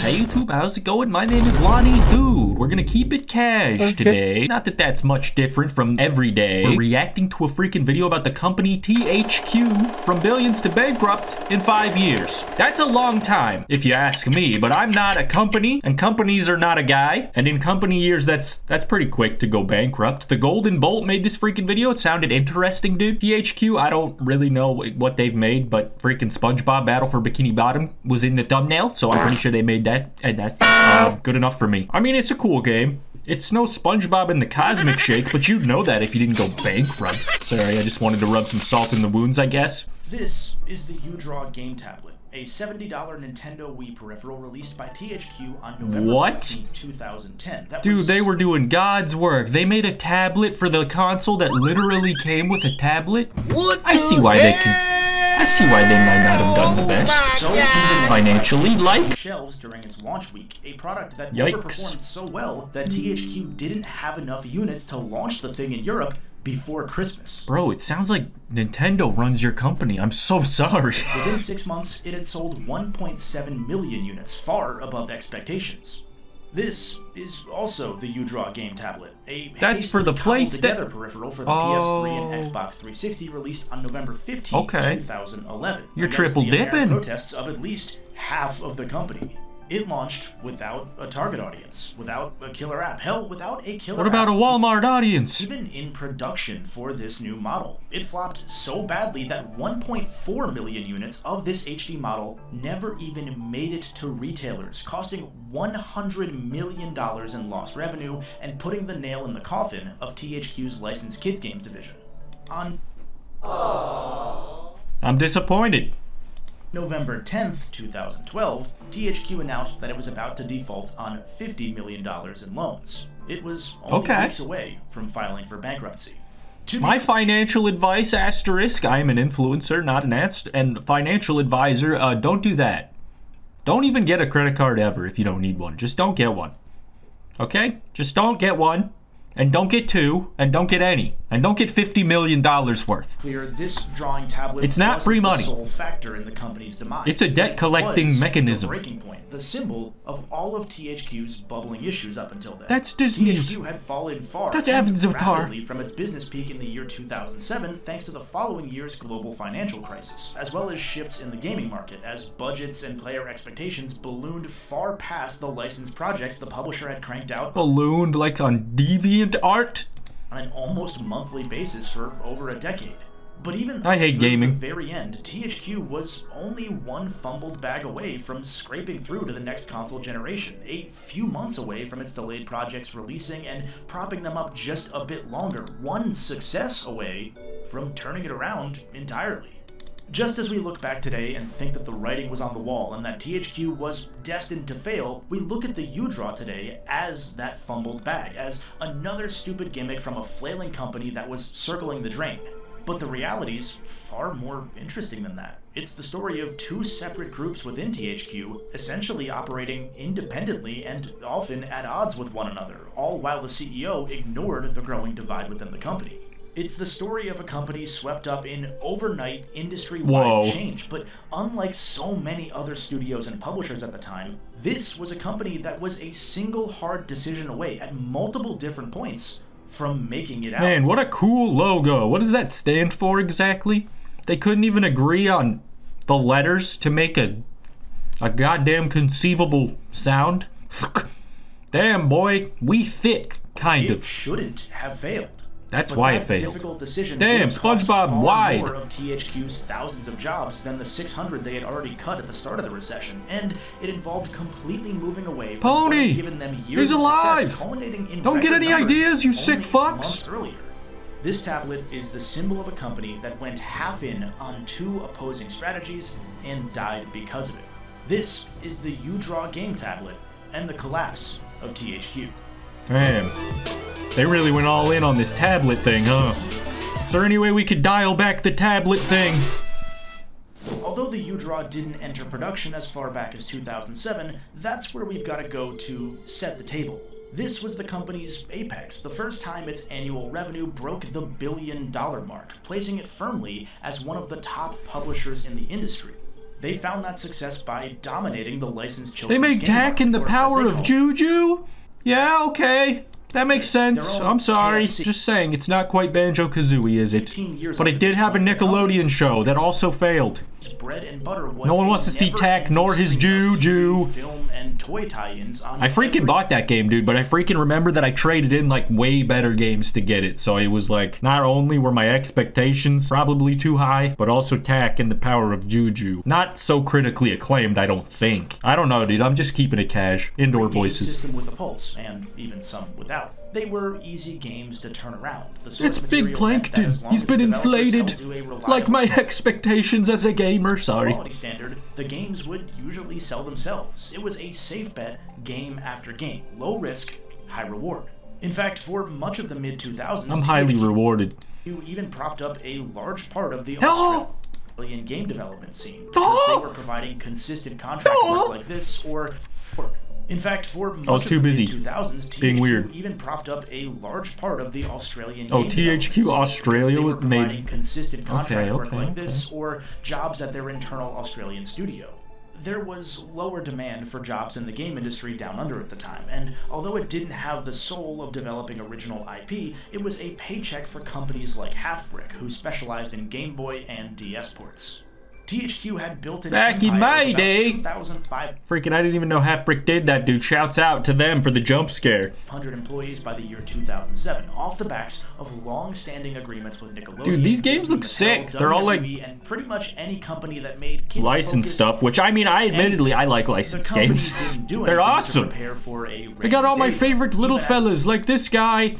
Hey YouTube, how's it going? My name is Lonnie Dude. We're gonna keep it cash today. Not that that's much different from every day. We're reacting to a freaking video about the company THQ from billions to bankrupt in five years. That's a long time, if you ask me, but I'm not a company, and companies are not a guy. And in company years, that's that's pretty quick to go bankrupt. The Golden Bolt made this freaking video. It sounded interesting, dude. THQ, I don't really know what they've made, but freaking SpongeBob Battle for Bikini Bottom was in the thumbnail, so I'm pretty sure they made that that, and that's uh, good enough for me. I mean, it's a cool game. It's no SpongeBob and the Cosmic Shake, but you'd know that if you didn't go bankrupt. Sorry, I just wanted to rub some salt in the wounds, I guess. This is the UDraw game tablet, a $70 Nintendo Wii peripheral released by THQ on November what? 15th, 2010. That Dude, was... they were doing God's work. They made a tablet for the console that literally came with a tablet. What I see why they can I see why they might not have done the oh, best. So even financially, like shelves during its launch week, a product that Yikes. overperformed so well that THQ didn't have enough units to launch the thing in Europe before Christmas. Bro, it sounds like Nintendo runs your company. I'm so sorry. Within six months, it had sold 1.7 million units, far above expectations. This is also the UDraw game tablet, a That's for the PlayStation peripheral for the oh. PS3 and Xbox 360 released on November 15, okay. 2011. You're triple dipping. Protests of at least half of the company. It launched without a target audience, without a killer app, hell, without a killer What about app. a Walmart audience? Even in production for this new model, it flopped so badly that 1.4 million units of this HD model never even made it to retailers, costing $100 million in lost revenue and putting the nail in the coffin of THQ's licensed kids games division. On I'm disappointed. November 10th, 2012, THQ announced that it was about to default on $50 million in loans. It was only okay. weeks away from filing for bankruptcy. My financial advice asterisk, I am an influencer, not an ast and financial advisor, uh, don't do that. Don't even get a credit card ever if you don't need one. Just don't get one. Okay? Just don't get one. And don't get two, and don't get any, and don't get fifty million dollars worth. Clear this drawing tablet. It's not free money. Sole factor in the company's demise. It's a debt collecting mechanism. The breaking point, the symbol of all of THQ's bubbling issues up until then. That's Disney's. THQ had fallen far. That's Avatar. from its business peak in the year 2007, thanks to the following year's global financial crisis, as well as shifts in the gaming market, as budgets and player expectations ballooned far past the licensed projects the publisher had cranked out. Ballooned like on Deviant art on an almost monthly basis for over a decade. But even I hate gaming. the very end, THQ was only one fumbled bag away from scraping through to the next console generation, a few months away from its delayed projects releasing and propping them up just a bit longer, one success away from turning it around entirely. Just as we look back today and think that the writing was on the wall and that THQ was destined to fail, we look at the UDraw today as that fumbled bag, as another stupid gimmick from a flailing company that was circling the drain. But the reality's far more interesting than that. It's the story of two separate groups within THQ, essentially operating independently and often at odds with one another, all while the CEO ignored the growing divide within the company. It's the story of a company swept up in overnight industry-wide change, but unlike so many other studios and publishers at the time, this was a company that was a single hard decision away at multiple different points from making it out. Man, what a cool logo. What does that stand for exactly? They couldn't even agree on the letters to make a a goddamn conceivable sound. Damn, boy, we thick, kind it of. shouldn't have failed. That's but why that it failed. Difficult decision Damn, SpongeBob wide. More of THQ's thousands of jobs than the 600 they had already cut at the start of the recession, and it involved completely moving away from Pony, given them years he's of alive. success, culminating in Don't get any ideas, you sick fucks. This tablet is the symbol of a company that went half in on two opposing strategies and died because of it. This is the UDraw game tablet and the collapse of THQ. Damn. They really went all in on this tablet thing, huh? Is there any way we could dial back the tablet thing? Although the UDraw didn't enter production as far back as 2007, that's where we've got to go to set the table. This was the company's apex, the first time its annual revenue broke the billion dollar mark, placing it firmly as one of the top publishers in the industry. They found that success by dominating the licensed They children's make game Tak and the market, or as power of. Juju? Yeah, okay. That makes sense. I'm sorry. KFC. Just saying, it's not quite Banjo Kazooie, is it? But it did have a Nickelodeon show that also failed. Bread and butter was No one wants to see Tak nor his of Juju. Film and toy tie-ins on I freaking bought that game, dude, but I freaking remember that I traded in like way better games to get it. So it was like, not only were my expectations probably too high, but also Tak and the power of Juju. Not so critically acclaimed, I don't think. I don't know, dude. I'm just keeping it cash. Indoor voices. system with a pulse, and even some without. They were easy games to turn around. It's Big material meant that Plankton. He's been inflated. held to a Like my expectations as a gamer. Sorry. quality standard, the games would usually sell themselves. It was a safe bet, game after game, low risk, high reward. In fact, for much of the mid 2000s, I'm highly rewarded. you even propped up a large part of the Oh! Australian game development scene because Oh! they were providing consistent contract Oh! work like this or work. In fact, for much was of too the busy mid-2000s, being THQ weird. even propped up a large part of the Australian Oh, game THQ Australia because they were would- providing consistent contract work okay, like okay. this or jobs at their internal Australian studio. There was lower demand for jobs in the game industry down under at the time, and although it didn't have the soul of developing original IP, it was a paycheck for companies like Halfbrick, who specialized in Game Boy and DS ports. THQ had built an Back in my day. 2,500 Freaking, I didn't even know Halfbrick did that, dude. Shouts out to them for the jump scare. 100 employees by the year 2007, off the backs of long-standing agreements with Nickelodeon. Dude, these games look sick. They're all, like, and pretty much any company that made Licensed stuff, which I mean, I admittedly, I like licensed company games. They're awesome. To for a They got all my favorite little even fellas, like this guy.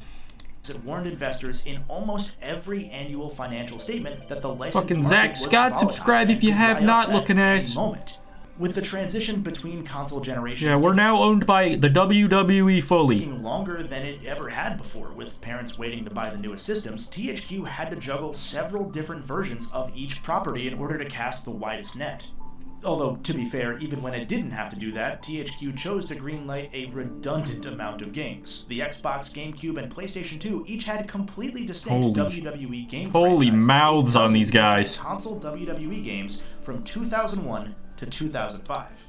It warned investors in almost every annual financial statement that the licensed Fucking Zach Scott, subscribe if you have not, looking ass. Moment. With the transition between console generations, Yeah, we're now owned by the WWE fully. longer than it ever had before, with parents waiting to buy the newest systems, THQ had to juggle several different versions of each property in order to cast the widest net. Although, to be fair, even when it didn't have to do that, THQ chose to greenlight a redundant amount of games. The Xbox, GameCube, and PlayStation 2 each had completely distinct Holy- WWE game holy mouths on these guys. Console WWE games from 2001 to 2005.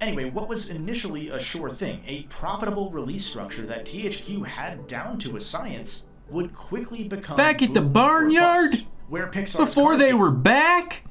Anyway, what was initially a sure thing, a profitable release structure that THQ had down to a science, would quickly become Back at the barnyard? bust, where Pixar's Before they were back?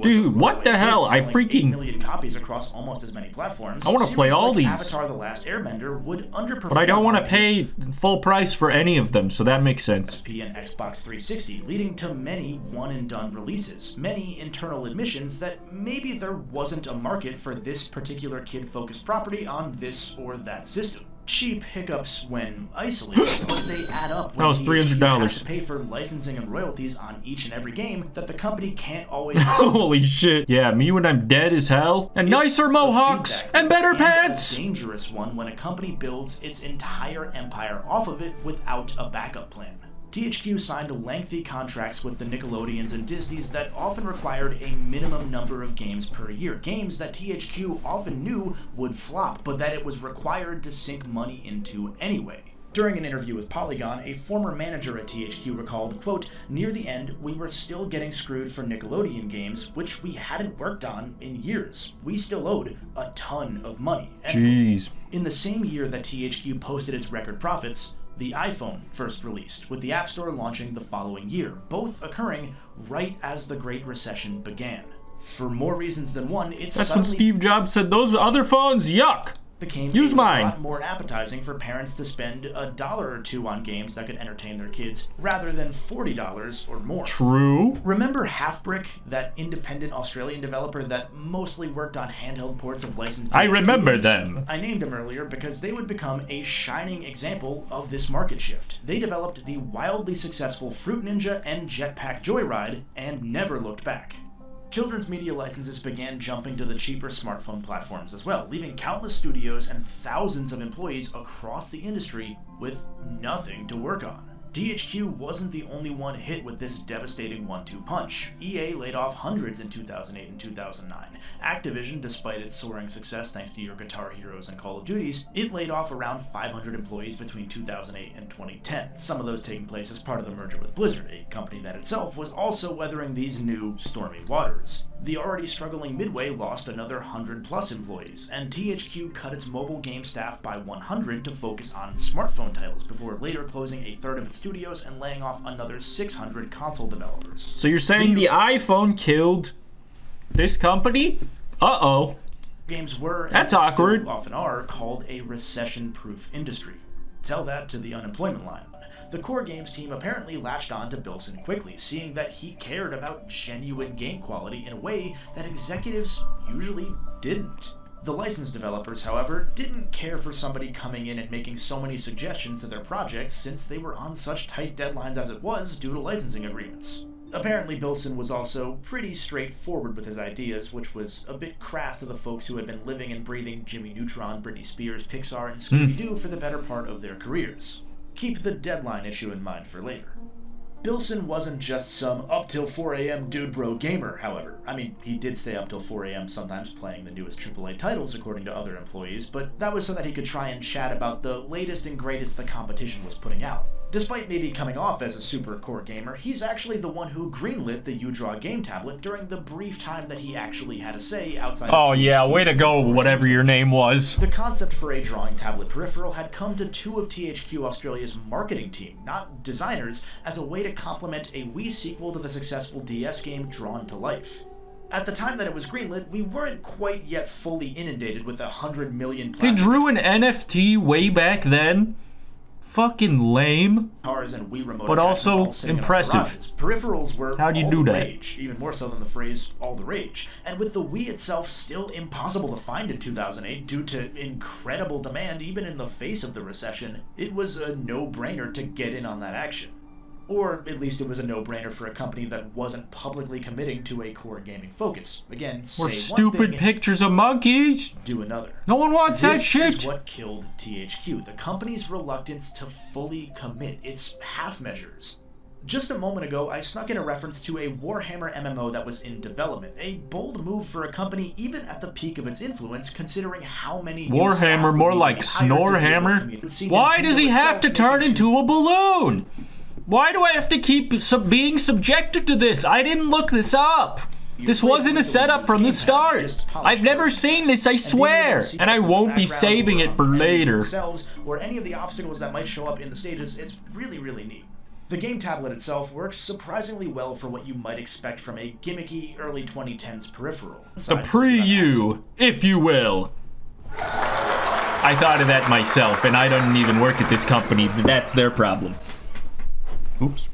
Dude, what the hell? I freaking- 8 million copies across almost as many platforms. I wanna play all like these. Avatar: The Last Airbender would underperform. But I don't want to pay full price for any of them, so that makes sense. And Xbox 360, leading to many one and done releases, many internal admissions that maybe there wasn't a market for this particular kid focused property on this or that system. Cheap hiccups when isolated, but they add up when That was $300. has to pay for licensing and royalties on each and every game that the company can't always Holy shit. Yeah, me when I'm dead as hell. And It's nicer mohawks and better pants. Dangerous one when a company builds its entire empire off of it without a backup plan. THQ signed lengthy contracts with the Nickelodeons and Disneys that often required a minimum number of games per year. Games that THQ often knew would flop, but that it was required to sink money into anyway. During an interview with Polygon, a former manager at THQ recalled, quote, Near the end, we were still getting screwed for Nickelodeon games, which we hadn't worked on in years. We still owed a ton of money. Jeez. In the same year that THQ posted its record profits, the iPhone first released, with the App Store launching the following year, both occurring right as the Great Recession began. For more reasons than one, it That's when Steve Jobs said, those other phones, yuck. Became Use a mine. lot more appetizing for parents to spend a dollar or two on games that could entertain their kids, rather than $40 or more. True. Remember Halfbrick, that independent Australian developer that mostly worked on handheld ports of licensed I remember games? them. I named them earlier because they would become a shining example of this market shift. They developed the wildly successful Fruit Ninja and Jetpack Joyride and never looked back. Children's media licenses began jumping to the cheaper smartphone platforms as well, leaving countless studios and thousands of employees across the industry with nothing to work on. THQ wasn't the only one hit with this devastating one-two punch. EA laid off hundreds in 2008 and 2009. Activision, despite its soaring success thanks to your Guitar Heroes and Call of Duties, it laid off around 500 employees between 2008 and 2010, some of those taking place as part of the merger with Blizzard, a company that itself was also weathering these new stormy waters. The already struggling Midway lost another 100 plus employees, and THQ cut its mobile game staff by 100 to focus on smartphone titles before later closing a third of its studios and laying off another 600 console developers. So you're saying the iPhone killed this company? Uh-oh. Games were, That's awkward. often are, called a recession-proof industry. Tell that to the unemployment line. The core games team apparently latched on to Bilson quickly, seeing that he cared about genuine game quality in a way that executives usually didn't. The licensed developers, however, didn't care for somebody coming in and making so many suggestions to their projects since they were on such tight deadlines as it was due to licensing agreements. Apparently, Bilson was also pretty straightforward with his ideas, which was a bit crass to the folks who had been living and breathing Jimmy Neutron, Britney Spears, Pixar, and hmm. Scooby Doo for the better part of their careers. Keep the deadline issue in mind for later. Bilson wasn't just some up till 4 a.m. dude bro gamer, however. I mean, he did stay up till 4 a.m. sometimes playing the newest AAA titles, according to other employees, but that was so that he could try and chat about the latest and greatest the competition was putting out. Despite maybe coming off as a super core gamer, he's actually the one who greenlit the UDraw game tablet during the brief time that he actually had a say outside Oh of yeah, way to go, whatever your name was. the concept for a drawing tablet peripheral had come to two of THQ Australia's marketing team, not designers, as a way to complement a Wii sequel to the successful DS game Drawn to Life. At the time that it was greenlit, we weren't quite yet fully inundated with a hundred million They drew an NFT way back then. Fucking lame. cars and Wii remote But also all sitting in our impressive. Peripherals were How'd you all do the that? rage, even more so than the phrase "all the rage." And with the Wii itself still impossible to find in 2008 due to incredible demand, even in the face of the recession, it was a no-brainer to get in on that action. Or at least it was a no-brainer for a company that wasn't publicly committing to a core gaming focus. Again, say Or one stupid thing, pictures of monkeys. do another. No one wants that shit. This is what killed THQ, the company's reluctance to fully commit its half measures. Just a moment ago, I snuck in a reference to a Warhammer MMO that was in development, a bold move for a company even at the peak of its influence, considering how many Warhammer, more like be hired to deal with Snorehammer. Why Nintendo does he have to turn into a balloon? Why do I have to keep sub- being subjected to this? I didn't look this up. This wasn't a setup from the start. I've never seen this, I swear. And I won't be saving it for later. Themselves, or any of the obstacles that might show up in the stages, it's really, really neat. The game tablet itself works surprisingly well for what you might expect from a gimmicky early 2010s peripheral. The pre-U, if you will. I thought of that myself, and I don't even work at this company. That's their problem. Oops.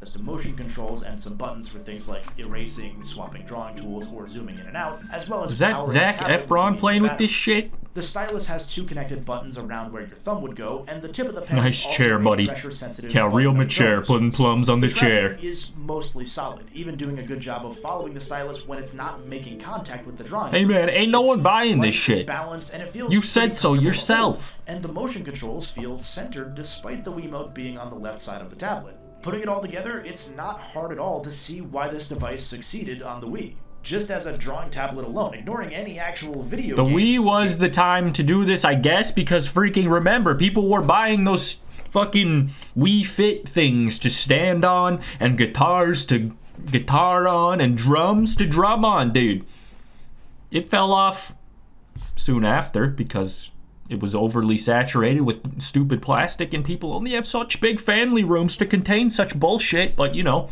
Just motion controls and some buttons for things like erasing, swapping drawing tools, or zooming in and out, as well as Is that Zac Efron playing with this shit? The stylus has two connected buttons around where your thumb would go, and the tip of the pen Nice is also chair, buddy. Yeah, real mature, putting plums on the chair. is mostly solid, even doing a good job of following the stylus when it's not making contact with the drawing. Hey, man, ain't no one buying this shit. Balanced, and it feels You said so yourself. And the motion controls feel centered despite the Wiimote being on the left side of the tablet. Putting it all together, it's not hard at all to see why this device succeeded on the Wii. Just as a drawing tablet alone, ignoring any actual video The game. Wii was the time to do this, I guess, because freaking remember, people were buying those fucking Wii Fit things to stand on, and guitars to guitar on, and drums to drum on, dude. It fell off soon after because it was overly saturated with stupid plastic, and people only have such big family rooms to contain such bullshit, but you know.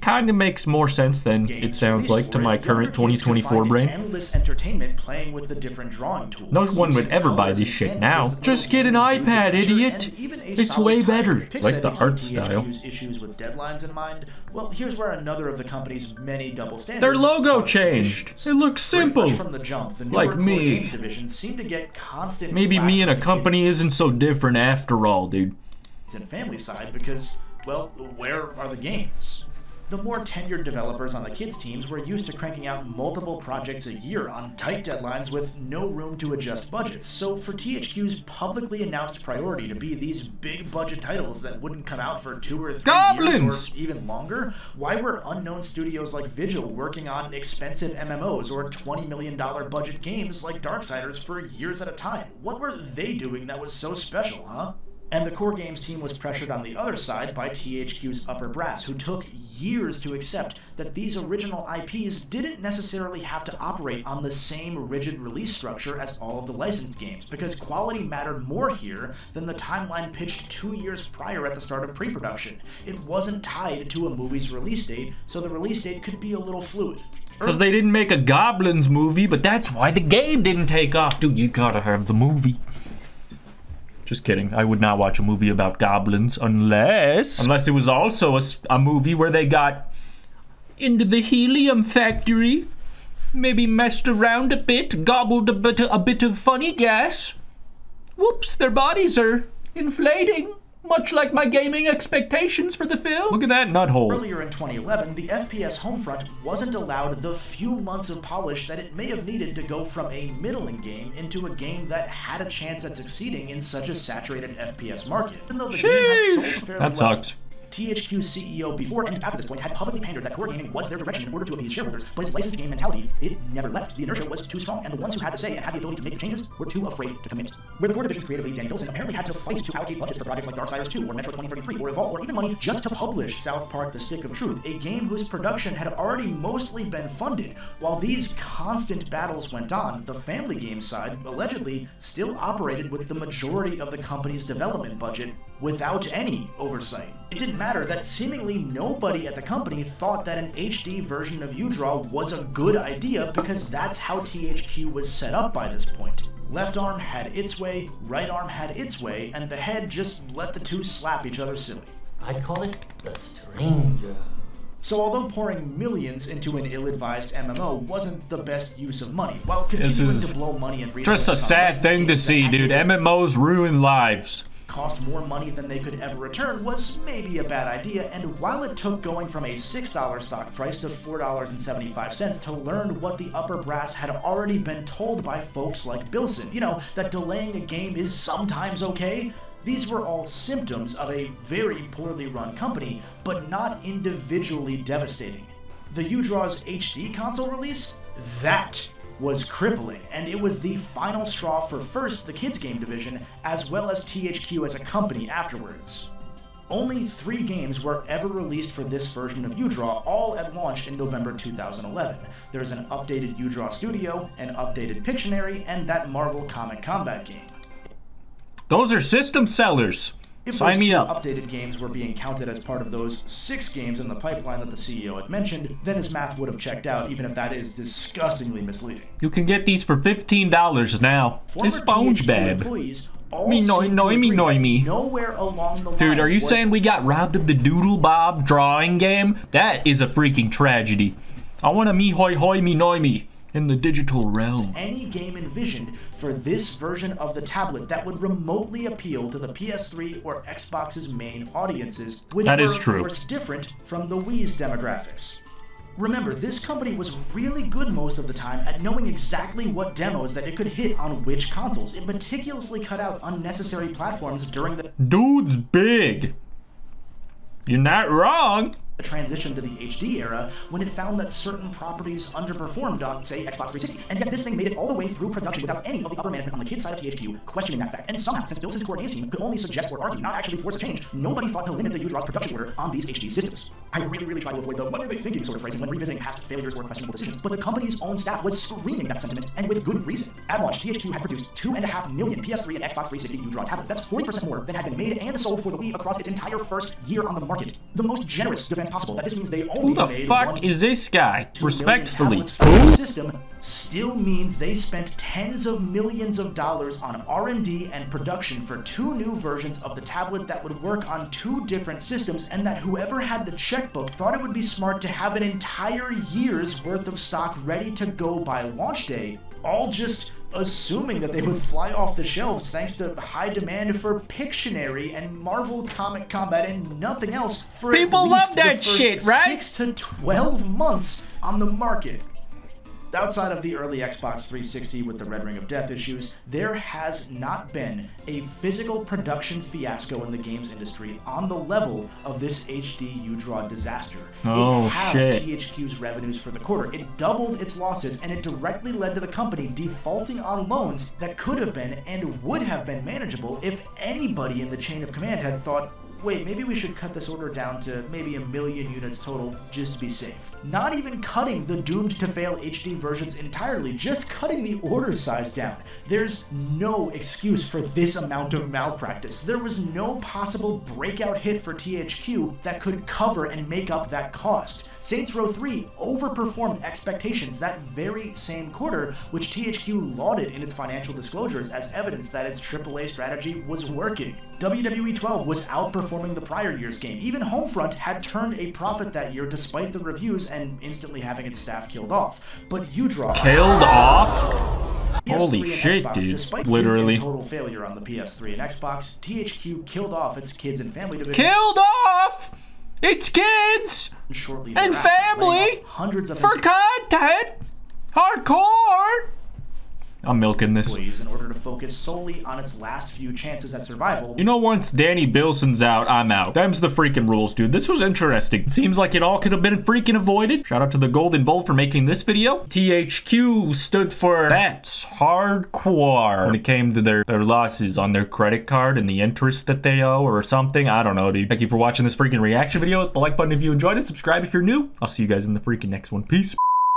It kind of makes more sense than it sounds like to my current 2024 brain. Endless entertainment playing with the different drawing tools. No one would ever buy this shit now. Just get an iPad, idiot. and even a It's way better. Like the art style. Issues with deadlines in mind. Well, here's where another of the company's many double standards. Their logo changed. It looks simple. from the jump, the Like me. games division seemed to get constant. Maybe me and a company isn't so different after all, dude. kids and family side because, well, where are the games? The more tenured developers on the kids' teams were used to cranking out multiple projects a year on tight deadlines with no room to adjust budgets. So, for THQ's publicly announced priority to be these big budget titles that wouldn't come out for two or three Goblins! years or even longer, why were unknown studios like Vigil working on expensive MMOs or $20 million budget games like Darksiders for years at a time? What were they doing that was so special, huh? And the core games team was pressured on the other side by THQ's upper brass, who took years to accept that these original IPs didn't necessarily have to operate on the same rigid release structure as all of the licensed games, because quality mattered more here than the timeline pitched two years prior at the start of pre production. It wasn't tied to a movie's release date, so the release date could be a little fluid. Because they didn't make a Goblins movie, but that's why the game didn't take off. Dude, you gotta have the movie. Just kidding. I would not watch a movie about goblins unless... Unless it was also a movie where they got into the helium factory, maybe messed around a bit, gobbled a bit, a bit of funny gas. Whoops, their bodies are inflating. Much like my gaming expectations for the film. Look at that nut hole. Earlier in 2011, the FPS Homefront wasn't allowed the few months of polish that it may have needed to go from a middling game into a game that had a chance at succeeding in such a saturated FPS market. Even though the game had sold Sheesh. fairly That well. sucked. THQ's CEO before and after this point had publicly pandered that core gaming was their direction in order to appease shareholders, but his licensed game mentality, it never left. The inertia was too strong, and the ones who had the say and had the ability to make the changes were too afraid to commit. Where the core division's creative lead, Danny Bilson, apparently had to fight to allocate budgets for projects like Darksiders 2 or Metro 2033 or Evolve, or even money just to publish South Park The Stick of Truth, a game whose production had already mostly been funded. While these constant battles went on, the family game side allegedly still operated with the majority of the company's development budget without any oversight. It didn't matter that seemingly nobody at the company thought that an HD version of UDraw was a good idea because that's how THQ was set up by this point. Left arm had its way, right arm had its way, and the head just let the two slap each other silly. I'd call it the stranger. So although pouring millions into an ill-advised MMO wasn't the best use of money, while continuing to blow money and resources Just a sad thing to see, dude. MMOs ruin lives. Cost more money than they could ever return was maybe a bad idea, and while it took going from a $6 stock price to $4.75 to learn what the upper brass had already been told by folks like Bilson, you know, that delaying a game is sometimes okay, these were all symptoms of a very poorly run company, but not individually devastating. The Udraw's HD console release? That was crippling, and it was the final straw for first the kids game division, as well as THQ as a company afterwards. Only three games were ever released for this version of Udraw, all at launch in November 2011. There's an updated Udraw Studio, an updated Pictionary, and that Marvel Comic Combat game. Those are system sellers. If Sign those me two up. updated games were being counted as part of those six games in the pipeline that the CEO had mentioned, then his math would have checked out, even if that is disgustingly misleading. You can get these for $15 now. Former This. Me to noi- me that me. Nowhere along the Dude, are you saying we got robbed of the Doodle Bob drawing game? That is a freaking tragedy. I want a me hoi hoi me noi me in the digital realm. any game envisioned for this version of the tablet that would remotely appeal to the PS3 or Xbox's main audiences, which That were is of true. course different from the Wii's demographics. Remember, this company was really good most of the time at knowing exactly what demos that it could hit on which consoles. It meticulously cut out unnecessary platforms during the Dude's big. You're not wrong. Transition to the HD era when it found that certain properties underperformed on, say, Xbox 360. And yet this thing made it all the way through production without any of the upper management on the kid side of THQ questioning that fact. And somehow, since Bilson's core games team could only suggest or argue, not actually force a change, nobody thought to limit the Udraw's production order on these HD systems. I really, really try to avoid the what are they thinking sort of phrasing when revisiting past failures or questionable decisions, but the company's own staff was screaming that sentiment, and with good reason. At launch, THQ had produced 2.5 million PS3 and Xbox 360 Udraw tablets. That's 40% more than had been made and sold for the Wii across its entire first year on the market. The most generous defense possible that this means they only Who the fuck is this guy? Respectfully. the system still means they spent tens of millions of dollars on R&D and production for two new versions of the tablet that would work on two different systems and that whoever had the checkbook thought it would be smart to have an entire year's worth of stock ready to go by launch day all just assuming that they would fly off the shelves thanks to high demand for Pictionary and Marvel Comic Combat and nothing else for People at love that the first shit, right? Six to twelve months on the market. Outside of the early Xbox 360 with the Red Ring of Death issues, there has not been a physical production fiasco in the games industry on the level of this HD U-Draw disaster. Oh, it halved shit. THQ's revenues for the quarter. It doubled its losses, and it directly led to the company defaulting on loans that could have been and would have been manageable if anybody in the chain of command had thought, wait, maybe we should cut this order down to maybe a million units total just to be safe. Not even cutting the doomed to fail HD versions entirely, just cutting the order size down. There's no excuse for this amount of malpractice. There was no possible breakout hit for THQ that could cover and make up that cost. Saints Row 3 overperformed expectations that very same quarter, which THQ lauded in its financial disclosures as evidence that its AAA strategy was working. WWE 12 was outperforming the prior year's game. Even Homefront had turned a profit that year despite the reviews and instantly having its staff killed off. But Udraw Killed off? PS3 Holy shit, Xbox, dude. Despite Literally. total failure on the PS3 and Xbox, THQ killed off its kids and family division Killed off! It's kids! and family hundreds of For content! Hardcore! I'm milking this. in order to focus solely on its last few chances at survival. You know, once Danny Bilson's out, I'm out. Them's the freaking rules, dude. This was interesting. Seems like it all could have been freaking avoided. Shout out to the Golden Bolt for making this video. THQ stood for That's Hardcore. When it came to their, their losses on their credit card and the interest that they owe or something. I don't know, dude. Thank you for watching this freaking reaction video. Hit the like button if you enjoyed it. Subscribe if you're new. I'll see you guys in the freaking next one. Peace.